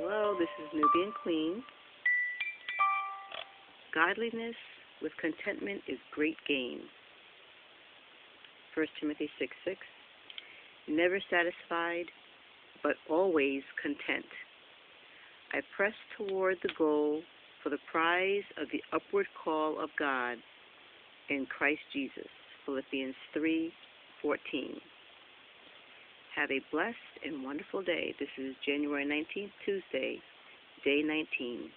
Hello, this is Nubian Queen. Godliness with contentment is great gain. 1 Timothy 6 6. Never satisfied, but always content. I press toward the goal for the prize of the upward call of God in Christ Jesus. Philippians 3:14. Have a blessed and wonderful day. This is January 19th, Tuesday, day 19.